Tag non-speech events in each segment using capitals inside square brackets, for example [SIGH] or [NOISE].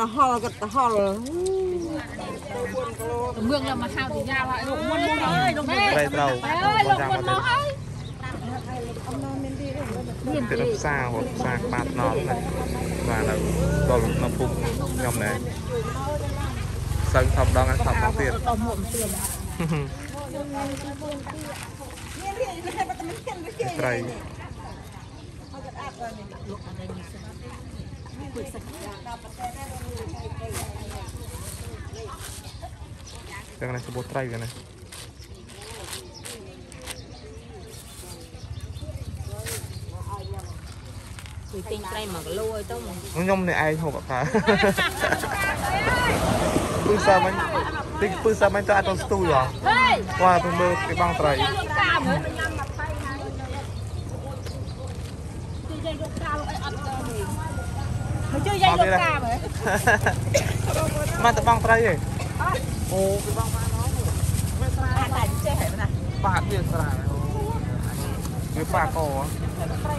ទៅហល់ក៏ទៅហល់ទំងលើមកហៅទីយ៉ាហើយរកមុនមកហើយរកមុនទៅត្រូវបងចាំមកទៅមានទៅផ្សារហូបផ្សារក្បាលណោមបាទនៅដល់នៅភូមិខ្ញុំដែរសឹងថប់ដងថប់មកទៀតអត់មកទៀតមានរៀនតែតែមិនទៀតត្រីអត់អាចបានលោកអត់ដឹង ទាំងនេះសបត្រៃទាំងនេះគឺទិញត្រី1គីឡូឲ្យទៅខ្ញុំនេះឯងហូបអត់ដែរពឹសសាមិញទិញពឹសសាមិញទៅអត់ទៅស្ទូយហ៎គាត់ទៅមើលគេបងត្រីគេយកកៅអីអត់ទៅ មកជួយយាយលោកកាមហ៎មកតបងត្រីហ៎អូគេបងបានហ៎វាស្រាតែចេះហ៎ណាបាទវាស្រាវាប៉ាកោវាស្រែ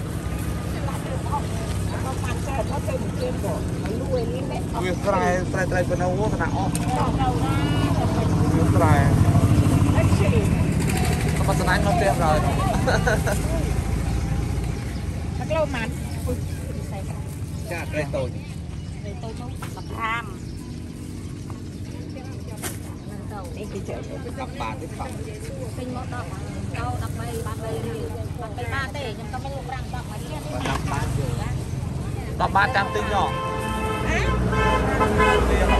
ស្រែត្រីប៉ុណ្ណឹងហ្នឹងអស់វាស្រែអីជិះបត់ស្នាញ់មកផ្ទះដល់មកលោម៉ាត់ ចាត្រីតូចទៅនោះមកខាមនេះគេចេះ10បាតទេប៉ាពេញមកដល់ដល់13បាត់3រៀលបាត់3បាតទេខ្ញុំក៏មិនប្រាំង10មកទៀត10បាត10បាតចាំទិញហ៎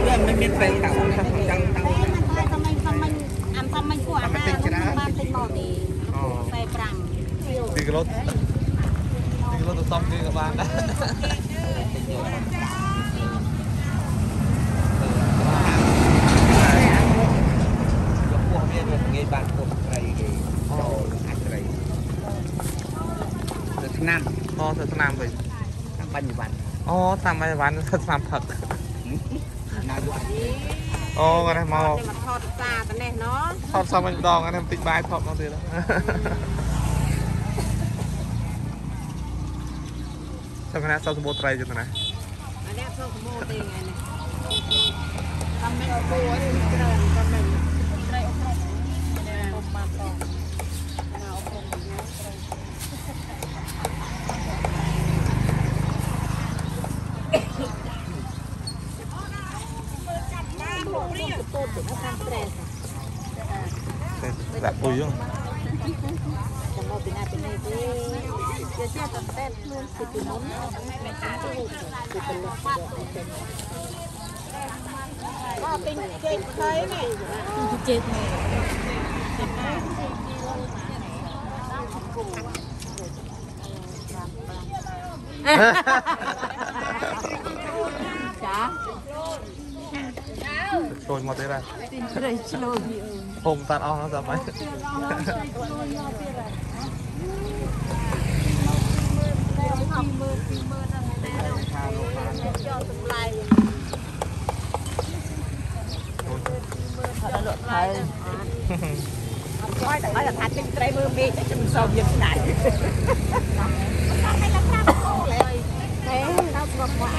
វាមិនមានត្រីតៅចាំតៅតែមិនតែមិនមិនអានតែមិនគួរអាហារបានទិញមកទេអូ45 2គីឡូ2គីឡូទៅសំគេក៏បានដែរចំពោះមានងាយបានពុះត្រីគេអូអាចត្រី ទៅឆ្នាំ អូទៅឆ្នាំវិញ តាមបញ្ញវន្ត អូតាមបាយវ៉ាន់ទៅឆ្នាំផឹកណាយកអូគាត់នេះមកមកថតផ្សារទៅនេះណោះថតសំវិញម្ដងអានេះបន្តិចបាយថតមកទៀតចាំកណាសោសបោត្រីចឹងណាអានេះធ្វើកម៉ូទេថ្ងៃនេះតាមមិនគួរនេះច្រើន ដាក់ពុយហ្នឹងចាំមកពីណាពីនេះទេយកជាតតែខ្លួនពីពីមុនមិនថាទៅពីទៅលោកអត់ពេញជេកໄខនេះជេកនេះចា ចូលមកទៀតហើយ ត្រីឆ្លូន ហុំតាត់អស់ហ្នឹងតាមហើយ យកសម្លាយ ថតលក់ហើយ អត់ខ្លាចតែឲ្យថាទិញត្រីមើលមេឃខ្ញុំមិនសូវយកស្ដាយតែដល់ស្បមក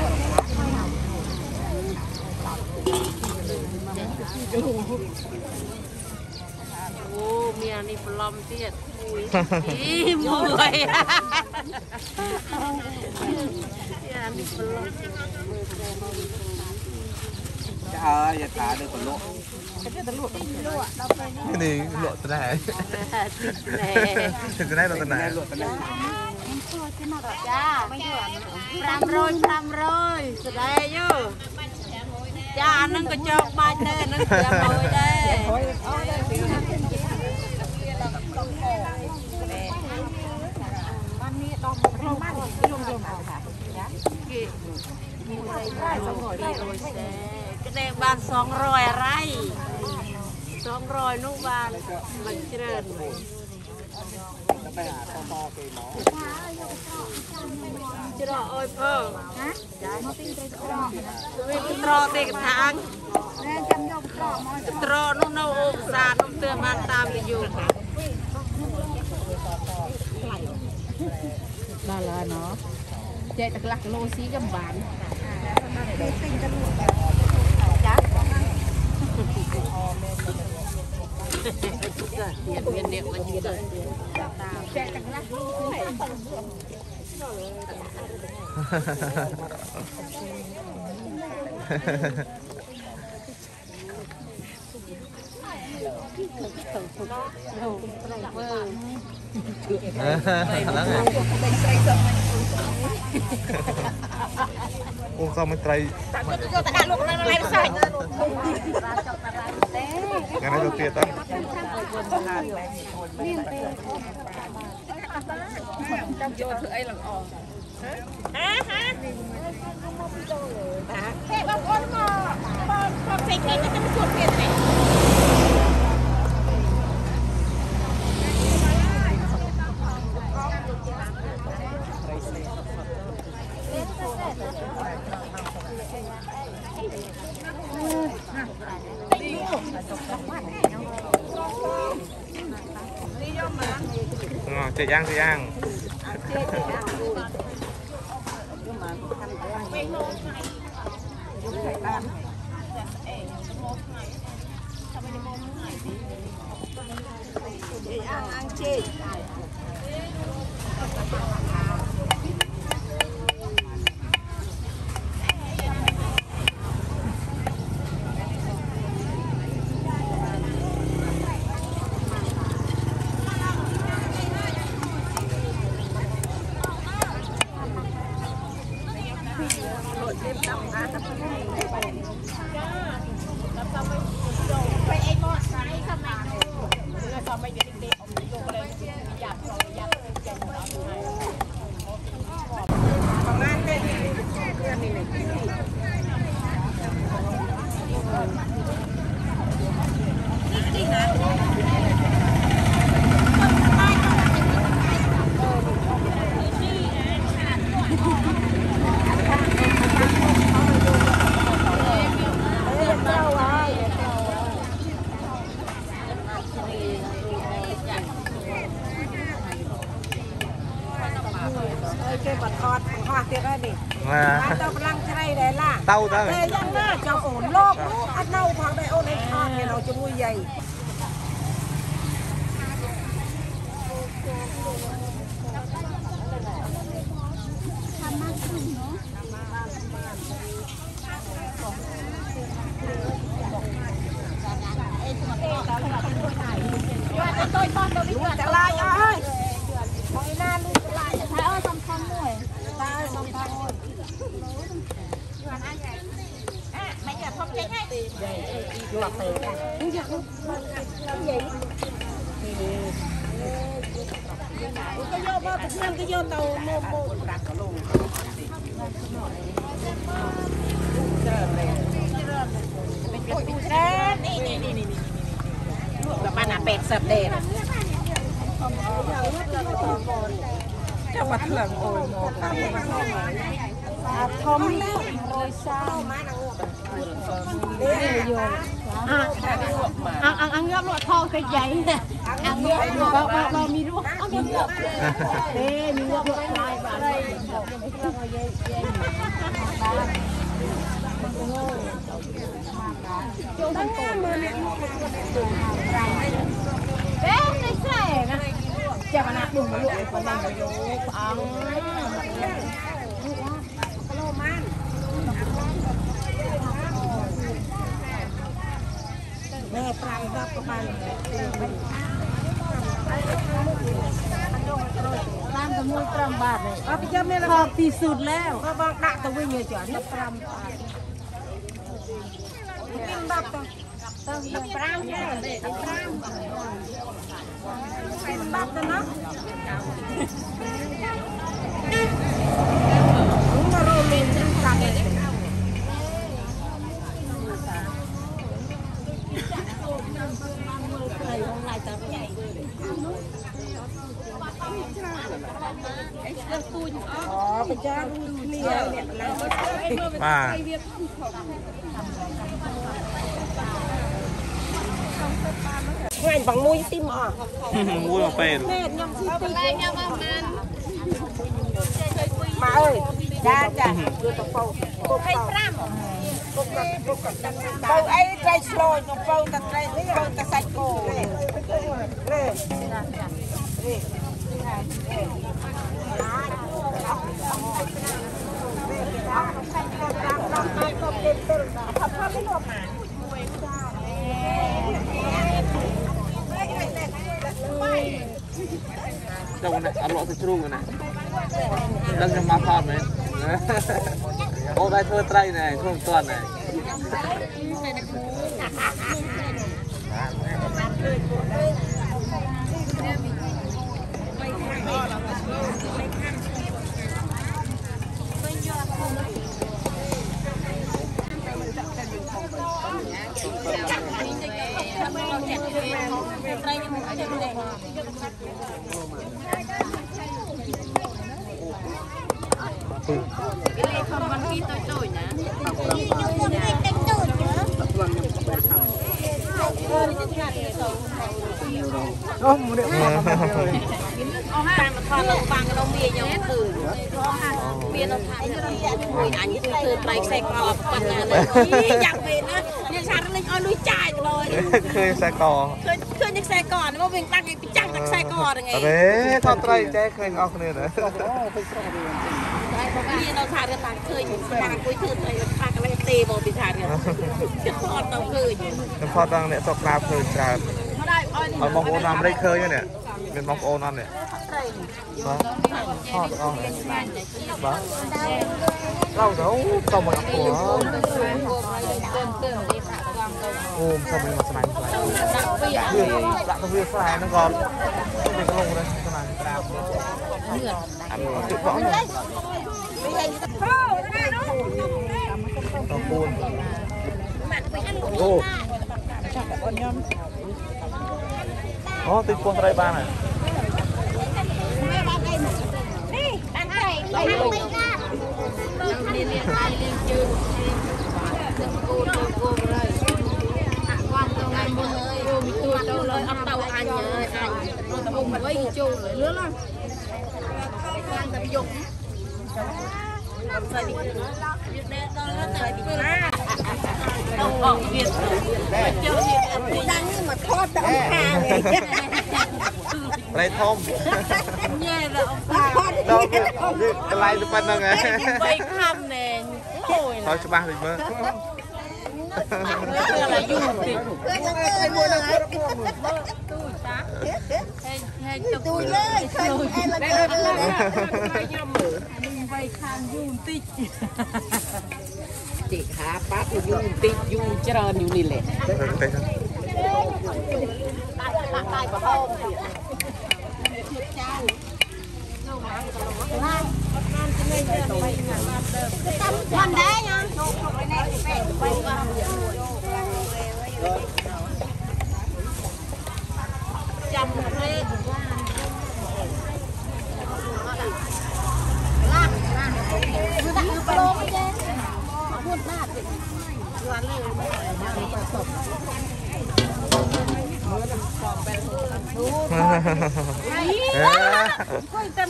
អូមាននេះប្រឡំទៀតមួយអីមួយយ៉ានេះប្រឡំចាអើយថាទៅកលក់នេះលក់ត្រាយណែត្រាយលក់ត្រាយលក់ទៅនេះចា500 500ស្ដែកយោ ចាអានឹងក៏ចោកបាច់ដែរអានឹង500ដែរបាននេះដល់មកក្នុងបានយំយំអត់ថាគេ200សេក្តែបាន200អរៃ200នោះបានមិនច្រើនវិញ ទៅអាតតគេមកច្រកអើយភើណាចាមកទីត្រីច្រកវាត្រកទេកថាងណែចាំយកត្រកមកត្រកនោះនៅអូផ្សារនោះទើបបានតាមវាយល់ដល់ហើយណោះចែកតែខ្លះគីឡូស៊ីក៏មិនបាន Nhận nguyên liệu anh chị rồi. Hãy subscribe cho kênh Ghiền Mì Gõ Để không bỏ lỡ [LAUGHS] những video hấp dẫn អូសមិនត្រីយកតដាក់លោកនៅឡៃសាច់ថ្ងៃនេះទៅទៀតទៅហេបងប្អូនមកបងបងផ្សេងគ្នាទៅជួបទៀតនេះអូ chị ăn chị ăn. Ăn chê មកទៅឆ្នាំក៏យកទៅមកមកប្រាក់លងច្រើននេះនេះនេះនេះប្រហែល80ដែរចាំបាត់ថ្លឹងអូយមកតាមអាធំរយ อ่างอ่างอ่างอ่างเงือบลวดทองเป็นใหญ่อ่างเงือบเราเรามีรูปอ่างเงือบเอ้มีเงือบลวดลายบ้างตั้งงานมือเนี่ยเอ๊ะในใส่นะจะมานักบุญมาลุกคนนั้นมาลุกอ่าง prang gấp các bạn. làm cái môi trầm bạt này เอาไปเจอแม่ละ ขอบที่สุดแล้ว ก็บอกดักตะวิ่งอยู่จอดนับปรำปาปิ้งดับ và anh bằng mũi tim à mũi mà phê mà ơi ra ra cô hay pram cô ấy trai slow nó cô ta trai cô ta sạch cô Thank you. ចុះនេះអត់លក់ទៅជ្រូកណាដឹងខ្ញុំមកថតមែនអូដែរធ្វើត្រីណែខ្លួនតាន់ណែ អូមកនេះមកមក អូហាមកថតនៅបាំងក្នុងវាខ្ញុំឃើញមាននៅថាមួយអញធ្វើត្រីខ្សែកលប៉ុណ្ណានេះយ៉ាងមែនណានេះឆាលេង ឲ្យលុយចាយបងឃើញខ្សែកឃើញឃើញខ្សែកមកវិញដាក់ពីចាំងតែខ្សែកហ្នឹងឯងអរេថតត្រីចេះឃើញអស់គ្នាទៅតែបងមាននៅថារៀនបានឃើញដាក់អង្គុយធ្វើត្រីខ្លះកន្លែងទេបងពីថារៀនចិត្តអត់ទៅឃើញខ្ញុំថតដល់អ្នកសក់ក្រាបឃើញច្រើនឲ្យបងប្អូនអាមេរិកឃើញហ្នឹងមានបងប្អូនអត់នេះបាទថតអស់បាទដល់ទៅទៅមកអស់ អូមទៅមកស្នាញ់ខ្លាំង ដាក់ពីអា វាដាក់ទៅវាខ្លាំងហ្នឹងក៏ទៅក្នុងដែរស្នាញ់ក្រាបអានេះទឹកបោះហ្នឹងទៅពូនអូអូទិញពោះត្រីបានហើយ នេះនេះហើយលេងជើងទឹកគោទៅគោហើយអាក់វ៉ាន់ទៅ ថ្ងៃមុនហើយយកវិទូទៅលើអត់ទៅអញហើយអញទៅមកវិញជូរលឿនឡើងបានតែយប់ដល់ស្អីពីយើងដេកដល់ទៅពីណាដល់អស់ទៀតចូលទៀតពីដាំងនេះមកថតទៅខាងប្រៃធំញ៉ែដល់អង្គការដល់កន្លែងទៅប៉ុណ្្ណឹងហ៎បីខំណែអូយហើយច្បាស់វិញមើល ធ្វើឲ្យយូរតិចឃើញតែមួយនឹងទៅមកទូចាហេហេទូយើយឃើញអែលទៅញ៉ាំមើលនេះវៃខាងយូរតិចតិខាប៉ាត់យូរតិចយូរច្រើនយូរនេះលេតែដាក់ដាក់ដៃប្រហោងទៀតជាចាវនោះមកដល់ Con đá nha. Chầm lên. Lạc, lạc. Cứ đặt nó lô cái trên. Buồn bạc. Loạn lên. Hãy subscribe cho kênh Ghiền Mì Gõ Để không bỏ lỡ những video hấp dẫn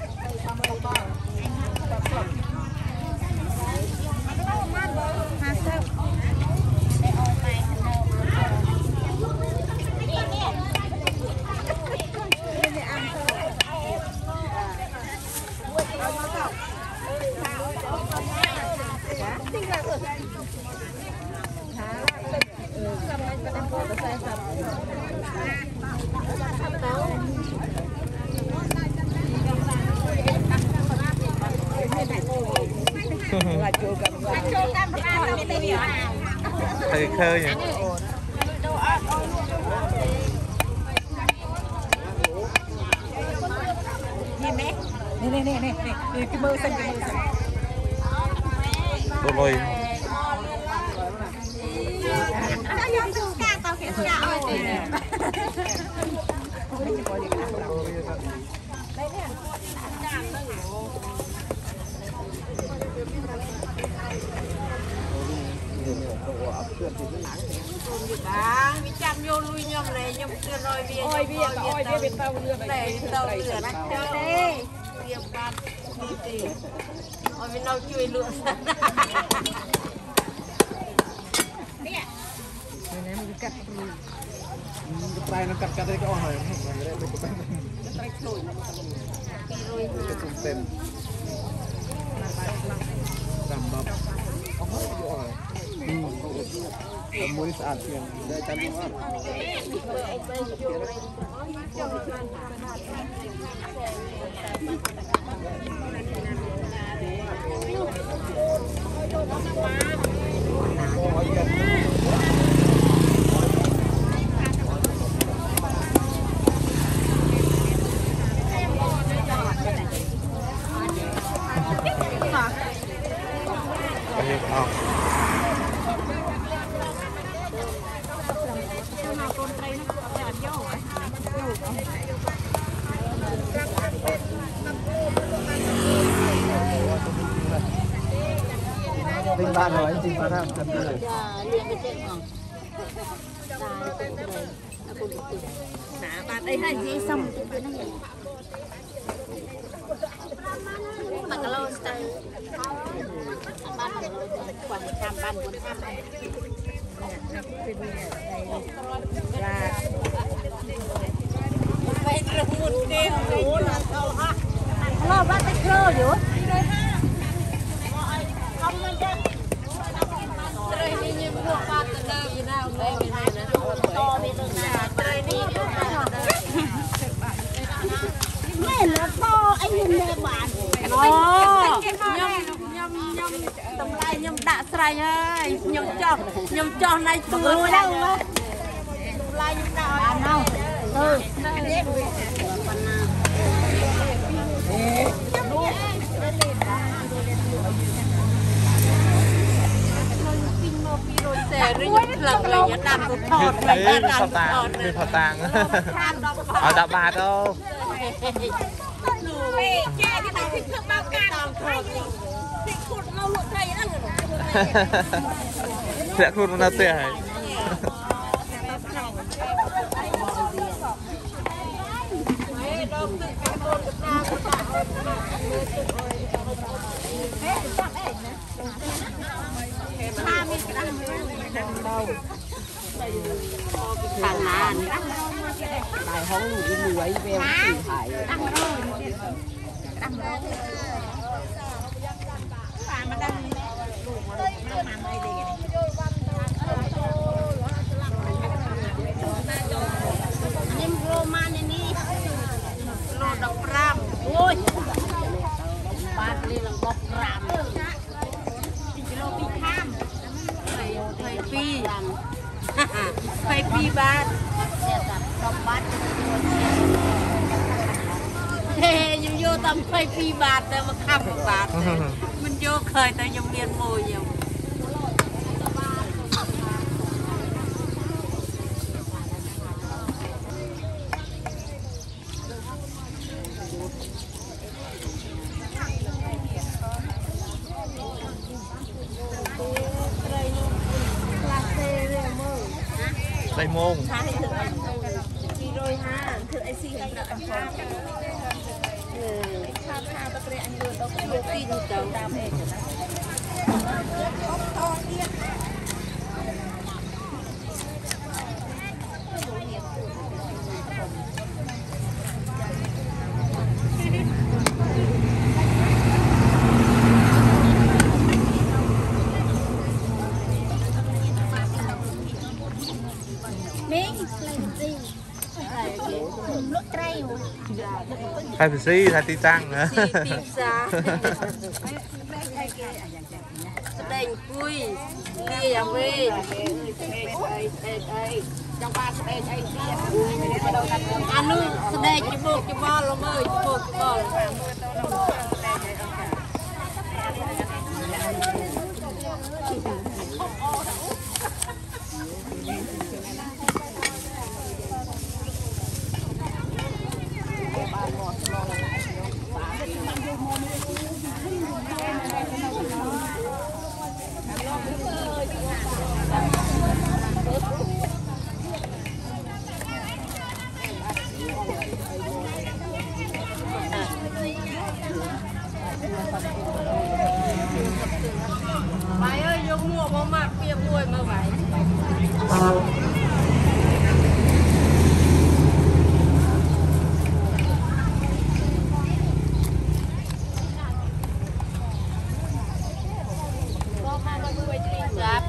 Oh. ងវាចាំយកលុយខ្ញុំលេខ្ញុំជឿរយវាអយវាតអយវាវាទៅលឿនតែទៅលឿនណាចូលទេវាបាត់នេះទេអយវានៅជួយលក់សិននេះនេះមកកាត់ព្រឺទៅតែនឹងកាត់កាត់ទៅអស់ហើយមិនទៅតែខ្លួន250សេនតាមបបអស់ហើយ muối at yan. để kami mo. Oh. Tinh ban rồi, anh tinh ban ham cần rồi. Nah, patay ha, di isang. Magalaw sa ban magalaw sa kwan, ban kwan, ban. Nah, ខ្ញុំខ្ញុំខ្ញុំតម្លៃខ្ញុំដាក់ស្រេចហើយខ្ញុំចោះខ្ញុំចោះណៃទួទៅតម្លៃខ្ញុំដាក់ឲ្យណោទៅទៅតែរីកផ្លឹកលេងដាំទៅថតអេលេងមាន thật tàng ở đạp bà đâu sẽ khuôn nó tươi ทางงานตายห้องอยู่ที่มือไว้เวลาสี่หาย 22 22បាទតែ10បាត់ហេខ្ញុំយកតាម22បាតទៅមកខាប់1បាតទេមិនយកឃើញតែខ្ញុំមានមួយខ្ញុំ 2ម៉ោង250ធ្វើអីស៊ីហើយដាក់អង្គរអឺខាតថាបត្រេអញលឿនដល់ខ្លួនពីរទៅតាមអេចាណា ហើយពិស៊ីថាទីតាំងទីផ្សារស្បែងពួយវាយ៉ាងវិញចង់បានស្បែងអីទៀតអានោះស្បែងច្បុកច្បល់លោកមើលច្បុកច្បល់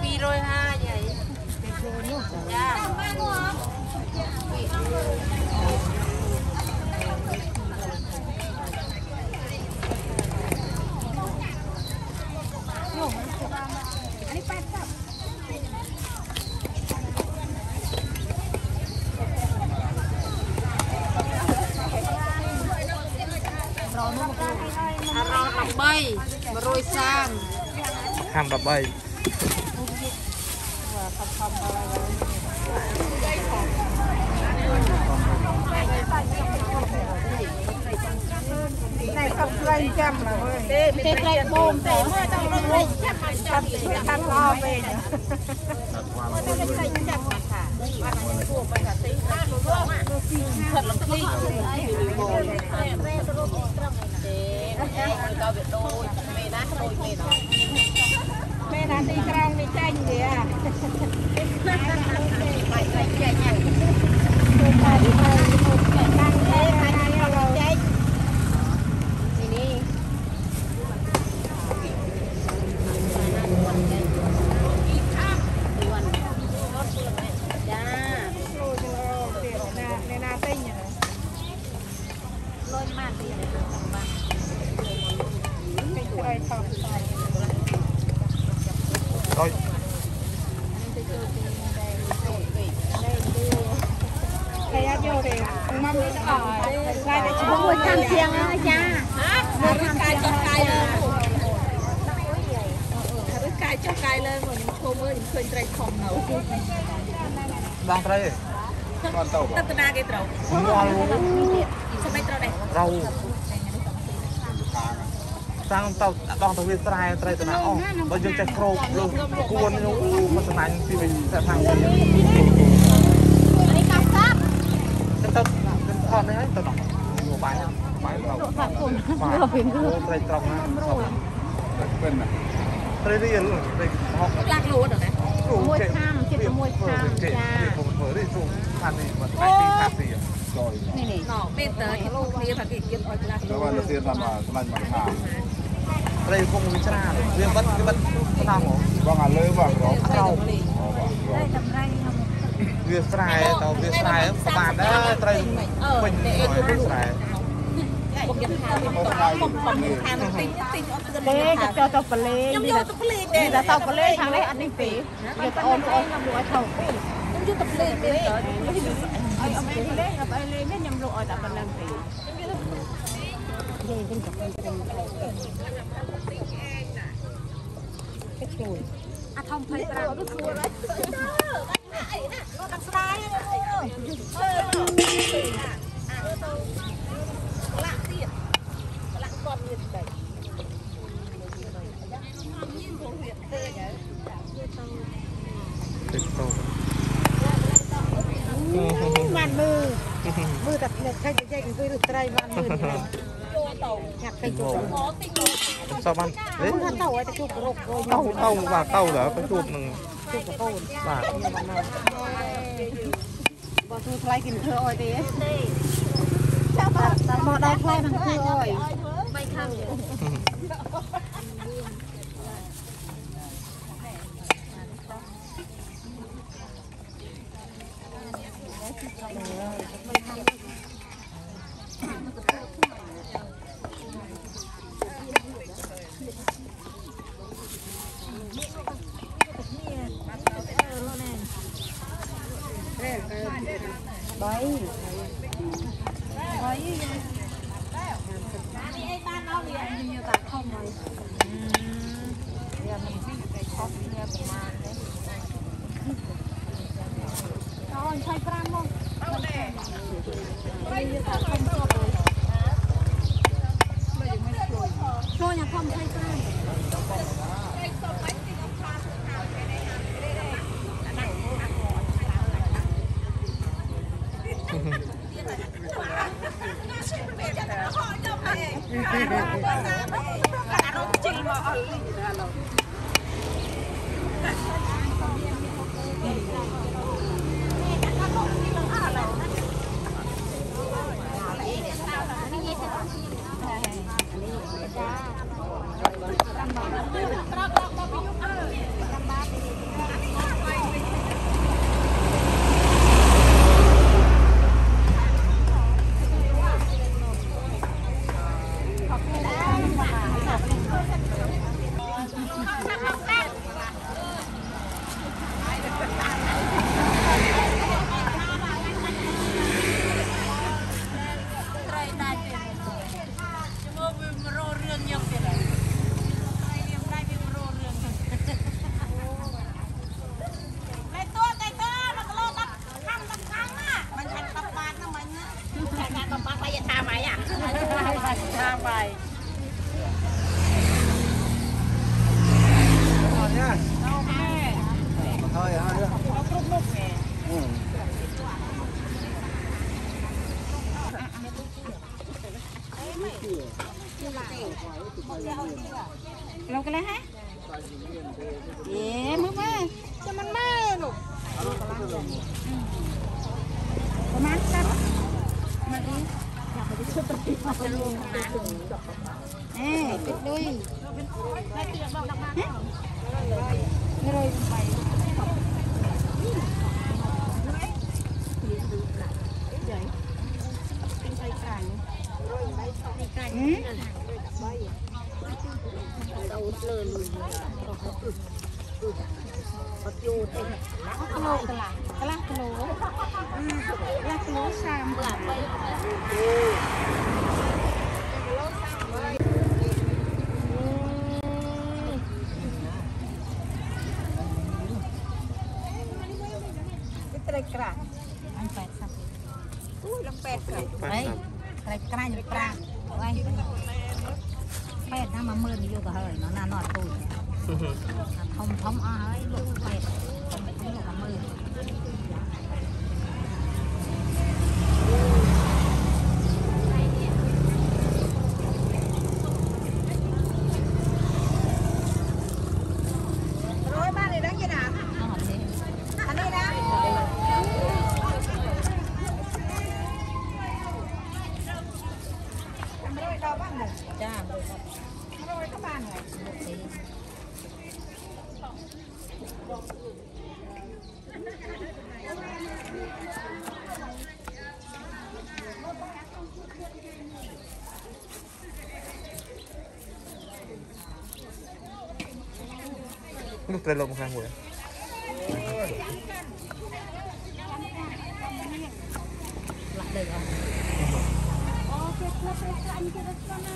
2 đôi 2 vậy. Dạ. Rồi nó một 3 130 100 sang 23 តលំភ្លីទេក៏វាដូចមេណាដូចមេណា mẹ đã đi trong đi tranh kìa បាយបាយចាញ់ហ្នឹង đang thế hai hai rồi នេះនេះចា nè nè tinh nhỉ លុយម៉ានទៀតបាទ cái cây thọc ដោយ cây á vô thì mâm đi ở lại để chúng មួយតាមជាងហើយចាមួយកាយចុះកាយលើឬកាយចុះកាយលើមកខ្ញុំឈោ យត្រីខំនៅដងត្រីគាត់ទៅបាទតាគេត្រូវដល់សម្បៃត្រូវដែរត្រូវតាំងទៅដងទៅវាស្រែត្រីតាអស់បើយើងចេះគ្របលើគួននោះមិនសំណាញ់ពីវិញតែខាងវិញទៅទៅថតនេះហើយទៅដល់យកបាយបាយទៅបាទត្រីត្រង់ណាត្រីរៀលត្រីហុកឡាក់លួនដល់ណា មួយឆ្នាំជិត6ឆ្នាំចាខ្ញុំធ្វើនេះជុំខាត់នេះមកថ្ងៃទីខាត់ទីចូលនេះនេះពេលតើខ្ញុំគ្នាថាគេទៀតអត់ខ្លះទៅបានទៀតតាមស្លាញ់មកខាត្រីគុំវាច្រាលវាបិទវាបិទតាមហ្មងបងអាលើបងរកក្រោមតែតម្លៃខ្ញុំវាស្រែតើវាស្រែប្រហែលដែរត្រីពេញស្រែ បុកយ៉ាងថាខ្ញុំទៅខ្ញុំខំខាងទិញទិញអត់គិត Lê cho cho cho bà lê ខ្ញុំយកទៅភ្លេងទេ Đi là tao bà lê thằng đấy ăn đi phí Giờ tao ôm ôm nhầm lụa thầu ខ្ញុំយកទៅភ្លេងទេ Ôi ông ấy lê gặp ai lê biết nhầm lụa tao bà làm phí អាធំ25ទៅស្រួលហើយឡាក់ទៀត ឡាក់គាត់មានតែ តិចតោ Màn mưa Mưa tập nhật khách cái dây cái được trai màn mưa ចូលទៅ Nhạc cái chỗ មកទិញមក សោះបានអេ Không thật tàu ấy ta chụp rục rồi តោតោបាទតោដល់ទៅជួបនឹង Chụp cái cồn បាទ Bỏ thu thay kìm thơ ôi tí Bỏ đau thay bằng thơ ôi បីខាងទៀត Thank you. Nuh telok muka gue. Oh, kita kita ini kita sana.